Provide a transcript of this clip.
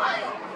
Why?